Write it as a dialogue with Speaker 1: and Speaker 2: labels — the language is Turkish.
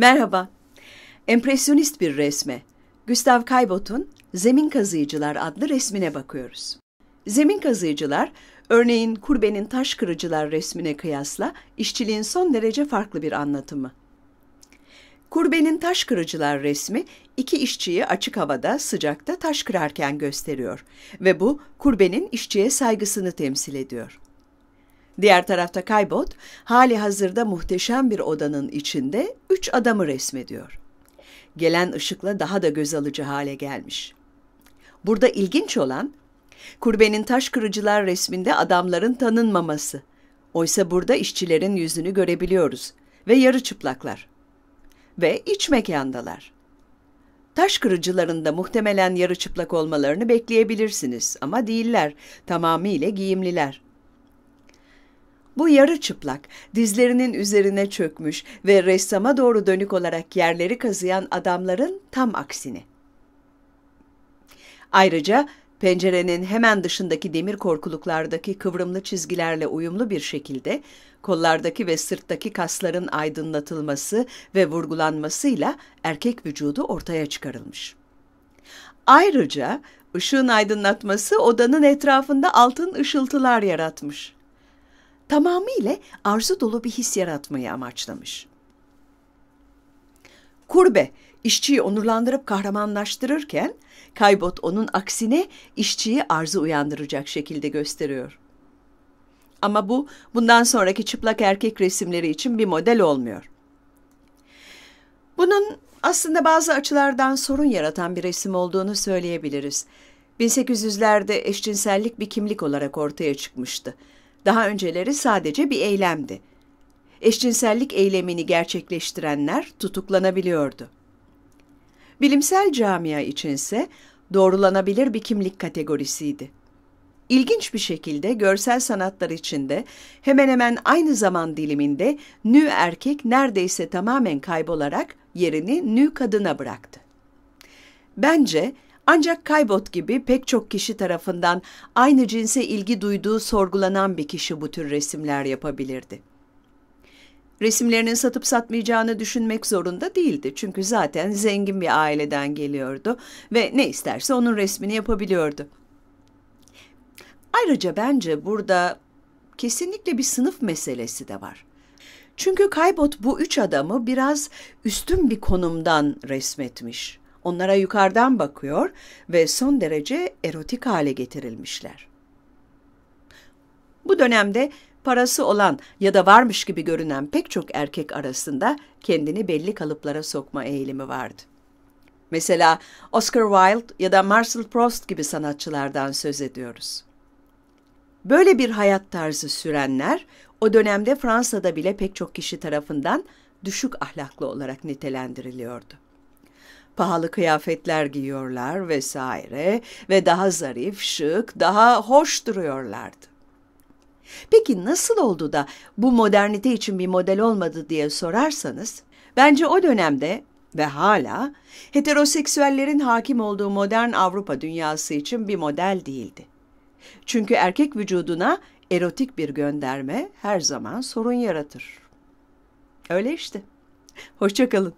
Speaker 1: Merhaba. Empresyonist bir resme, Gustav Caillebott'un Zemin Kazıyıcılar adlı resmine bakıyoruz. Zemin kazıyıcılar, örneğin Kurbe'nin taş kırıcılar resmine kıyasla işçiliğin son derece farklı bir anlatımı. Kurbe'nin taş kırıcılar resmi iki işçiyi açık havada sıcakta taş kırarken gösteriyor ve bu Kurbe'nin işçiye saygısını temsil ediyor. Diğer tarafta Kaybot, hali hazırda muhteşem bir odanın içinde üç adamı resmediyor. Gelen ışıkla daha da göz alıcı hale gelmiş. Burada ilginç olan, Kurbe'nin taş kırıcılar resminde adamların tanınmaması. Oysa burada işçilerin yüzünü görebiliyoruz ve yarı çıplaklar. Ve iç mekandalar. Taş kırıcılarında muhtemelen yarı çıplak olmalarını bekleyebilirsiniz ama değiller, tamamıyla giyimliler.'' Bu yarı çıplak, dizlerinin üzerine çökmüş ve ressama doğru dönük olarak yerleri kazıyan adamların tam aksine. Ayrıca pencerenin hemen dışındaki demir korkuluklardaki kıvrımlı çizgilerle uyumlu bir şekilde kollardaki ve sırttaki kasların aydınlatılması ve vurgulanmasıyla erkek vücudu ortaya çıkarılmış. Ayrıca ışığın aydınlatması odanın etrafında altın ışıltılar yaratmış tamamıyla arzu dolu bir his yaratmayı amaçlamış. Kurbe, işçiyi onurlandırıp kahramanlaştırırken, Kaybot onun aksine işçiyi arzu uyandıracak şekilde gösteriyor. Ama bu, bundan sonraki çıplak erkek resimleri için bir model olmuyor. Bunun aslında bazı açılardan sorun yaratan bir resim olduğunu söyleyebiliriz. 1800'lerde eşcinsellik bir kimlik olarak ortaya çıkmıştı. Daha önceleri sadece bir eylemdi. Eşcinsellik eylemini gerçekleştirenler tutuklanabiliyordu. Bilimsel camia içinse doğrulanabilir bir kimlik kategorisiydi. İlginç bir şekilde görsel sanatlar içinde hemen hemen aynı zaman diliminde nü erkek neredeyse tamamen kaybolarak yerini nü kadına bıraktı. Bence ancak Kaybot gibi pek çok kişi tarafından aynı cinse ilgi duyduğu sorgulanan bir kişi bu tür resimler yapabilirdi. Resimlerinin satıp satmayacağını düşünmek zorunda değildi. Çünkü zaten zengin bir aileden geliyordu ve ne isterse onun resmini yapabiliyordu. Ayrıca bence burada kesinlikle bir sınıf meselesi de var. Çünkü Kaybot bu üç adamı biraz üstün bir konumdan resmetmiş. Onlara yukarıdan bakıyor ve son derece erotik hale getirilmişler. Bu dönemde parası olan ya da varmış gibi görünen pek çok erkek arasında kendini belli kalıplara sokma eğilimi vardı. Mesela Oscar Wilde ya da Marcel Proust gibi sanatçılardan söz ediyoruz. Böyle bir hayat tarzı sürenler o dönemde Fransa'da bile pek çok kişi tarafından düşük ahlaklı olarak nitelendiriliyordu pahalı kıyafetler giyiyorlar vesaire ve daha zarif, şık, daha hoş duruyorlardı. Peki nasıl oldu da bu modernite için bir model olmadı diye sorarsanız, bence o dönemde ve hala heteroseksüellerin hakim olduğu modern Avrupa dünyası için bir model değildi. Çünkü erkek vücuduna erotik bir gönderme her zaman sorun yaratır. Öyle işte. Hoşçakalın.